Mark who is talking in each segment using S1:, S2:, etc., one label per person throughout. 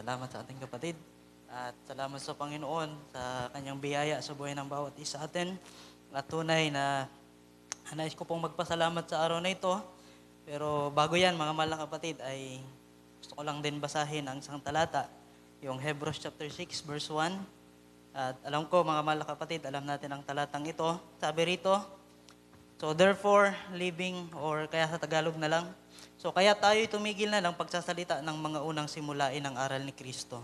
S1: salamat sa ating kapatid. At salamat sa Panginoon sa kanyang biyaya sa buhay ng bawat isa atin. At tunay na nais ko pong magpasalamat sa araw na ito. Pero bago yan, mga mahal na kapatid, ay gusto ko lang din basahin ang isang talata, yung Hebrews chapter 6, verse 1. At alam ko, mga mahal na kapatid, alam natin ang talatang ito. Sabi rito, So therefore, living, or kaya sa Tagalog na lang, so kaya tayo tumigil na lang pagsasalita ng mga unang simulain ng aral ni Kristo.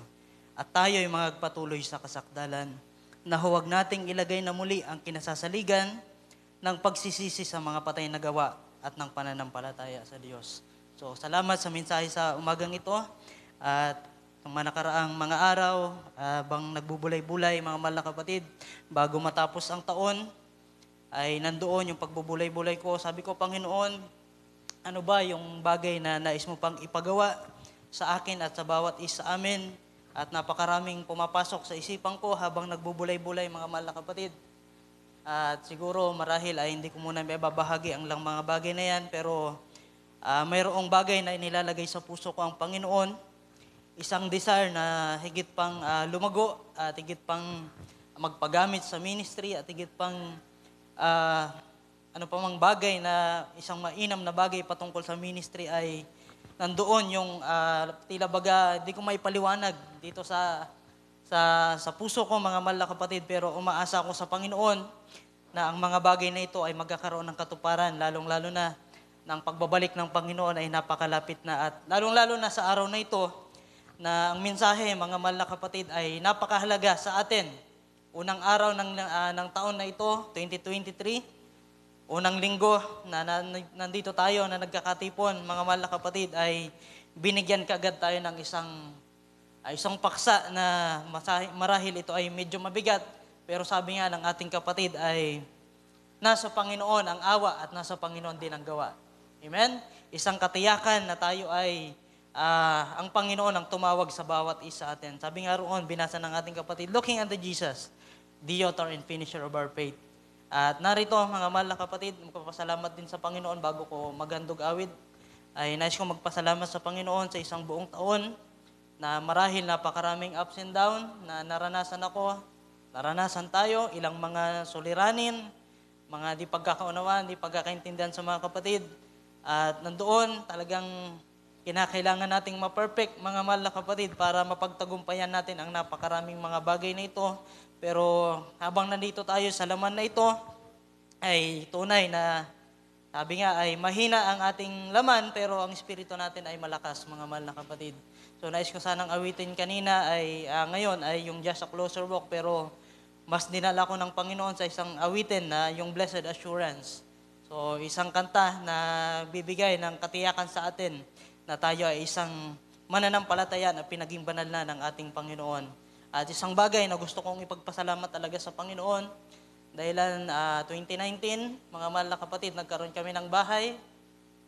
S1: At tayo ay magpatuloy sa kasakdalan na huwag nating ilagay na muli ang kinasasaligan ng pagsisisi sa mga patay na gawa at ng pananampalataya sa Diyos. So salamat sa mensahe sa umagang ito at ang mga nakaraang mga araw, ah, bang nagbubulay-bulay mga mahal na kapatid, bago matapos ang taon, ay nandoon yung pagbubulay-bulay ko. Sabi ko, Panginoon, ano ba yung bagay na nais mo pang ipagawa sa akin at sa bawat isa amin? At napakaraming pumapasok sa isipan ko habang nagbubulay-bulay mga mahal na kapatid. At siguro marahil ay hindi ko muna may babahagi ang lang mga bagay na yan, pero ah, mayroong bagay na inilalagay sa puso ko ang Panginoon. Isang desire na higit pang ah, lumago at higit pang magpagamit sa ministry at higit pang ah, ano pa mang bagay na isang mainam na bagay patungkol sa ministry ay nandoon yung ah, tila baga di ko may paliwanag dito sa sa sa puso ko mga mahal kapatid pero umaasa ako sa Panginoon na ang mga bagay na ito ay magkakaroon ng katuparan lalong-lalo na ng pagbabalik ng Panginoon ay napakalapit na at lalong-lalo na sa araw na ito na ang mensahe mga mahal kapatid ay napakahalaga sa atin. Unang araw ng ah, ng taon na ito, 2023, Unang linggo na, na nandito tayo na nagkakatipon, mga mahal na kapatid, ay binigyan kagad tayo ng isang ay isang paksa na masahi- marahil ito ay medyo mabigat, pero sabi nga ng ating kapatid ay nasa Panginoon ang awa at nasa Panginoon din ang gawa. Amen? Isang katiyakan na tayo ay ah, ang Panginoon ang tumawag sa bawat isa atin. Sabi nga roon, binasa ng ating kapatid, looking unto Jesus, the author and finisher of our faith. At narito, mga mahal na kapatid, magpapasalamat din sa Panginoon bago ko magandog awid. Ay nais kong magpasalamat sa Panginoon sa isang buong taon na marahil napakaraming ups and down na naranasan ako, naranasan tayo, ilang mga suliranin, mga di pagkakaunawaan, di pagkakaintindihan sa mga kapatid. At nandoon talagang kinakailangan nating ma-perfect mga mahal na kapatid para mapagtagumpayan natin ang napakaraming mga bagay na ito. Pero habang nandito tayo sa laman na ito, ay tunay na sabi nga ay mahina ang ating laman pero ang espiritu natin ay malakas mga mahal na kapatid. So nais ko sanang awitin kanina ay ah, ngayon ay yung Just a Closer Walk pero mas dinala ko ng Panginoon sa isang awitin na yung Blessed Assurance. So isang kanta na bibigay ng katiyakan sa atin na tayo ay isang mananampalataya na pinaging banal na ng ating Panginoon. At isang bagay na gusto kong ipagpasalamat talaga sa Panginoon dahil ah, 2019, mga mahal na kapatid, nagkaroon kami ng bahay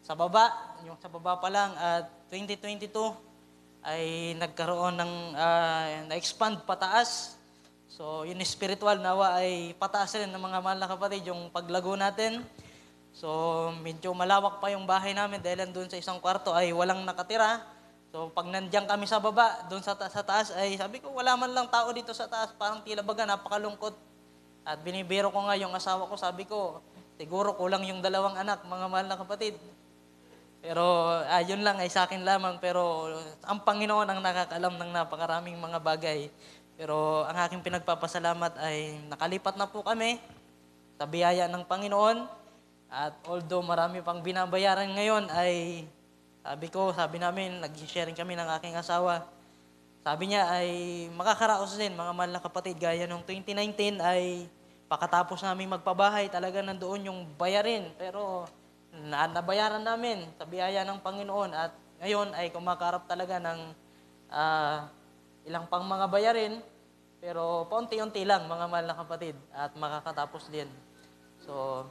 S1: sa baba, yung sa baba pa lang, at 2022 ay nagkaroon ng, ah, na-expand pataas. So, yun spiritual nawa ay pataas rin ng mga mahal na kapatid, yung paglago natin. So, medyo malawak pa yung bahay namin dahil doon sa isang kwarto ay walang nakatira. So, pag nandiyan kami sa baba, doon sa, ta- sa taas, ay sabi ko, wala man lang tao dito sa taas. Parang tila baga, napakalungkot. At binibiro ko nga yung asawa ko, sabi ko, siguro kulang yung dalawang anak, mga mahal na kapatid. Pero ayun lang ay sa akin lamang. Pero ang Panginoon ang nakakalam ng napakaraming mga bagay. Pero ang aking pinagpapasalamat ay nakalipat na po kami sa biyaya ng Panginoon. At although marami pang binabayaran ngayon ay sabi ko, sabi namin, nag-sharing kami ng aking asawa. Sabi niya ay makakaraos din mga mahal na kapatid. Gaya nung 2019 ay pakatapos namin magpabahay, talaga nandoon yung bayarin. Pero na nabayaran namin sa biyaya ng Panginoon at ngayon ay kumakarap talaga ng ah, ilang pang mga bayarin pero paunti-unti lang mga mahal na kapatid at makakatapos din. So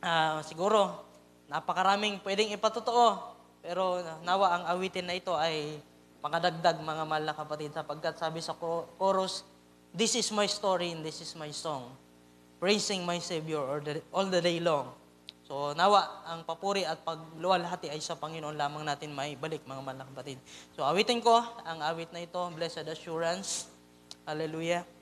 S1: ah, siguro napakaraming pwedeng ipatotoo pero nawa ang awitin na ito ay pakadagdag mga mahal na kapatid sapagkat sabi sa cho- chorus, This is my story and this is my song, praising my Savior all the day long. So nawa ang papuri at pagluwalhati ay sa Panginoon lamang natin may balik mga mahal na kapatid. So awitin ko ang awit na ito, Blessed Assurance. Hallelujah.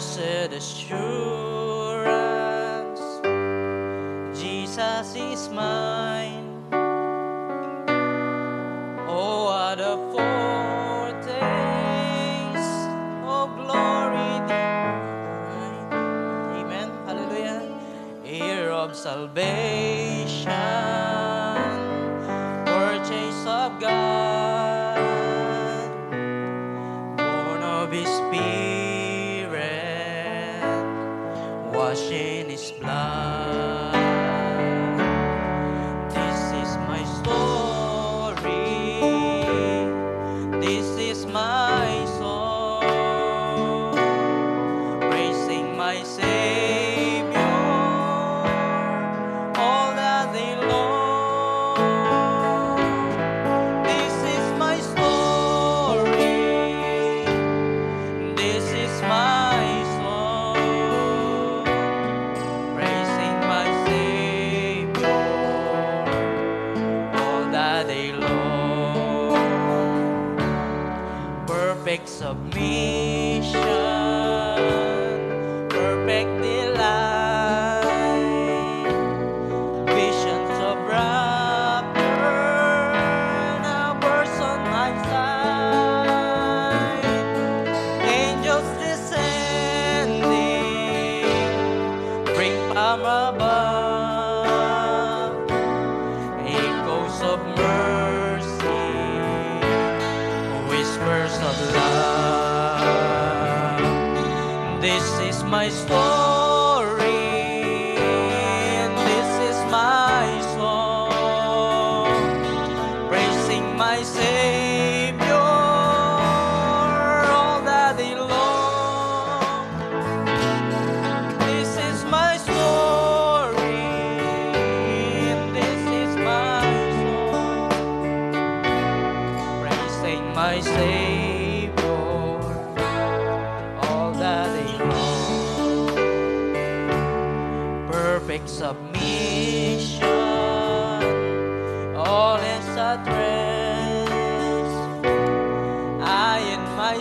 S1: Blessed assurance, Jesus is mine. Oh, what a foretaste of glory divine. Amen. Hallelujah. Heir of salvation, my story, this is my song. Praising my Savior all that day long. This is my story, this is my song, praising my Savior submission all is at rest. I and my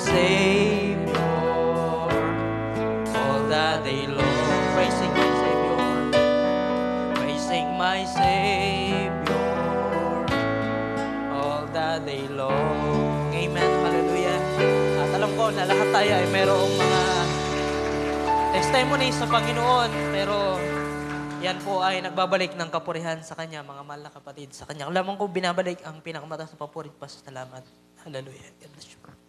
S1: Savior all that day long, praising my Savior, praising my Savior all that day long. Amen. Hallelujah. At alam lahat ay merong mga testimony sa Panginoon, pero yan po ay nagbabalik ng kapurihan sa Kanya, mga mahal na kapatid. Sa Kanya lamang ko binabalik ang pinakamataas na papuri pa sa salamat. Hallelujah. God bless you.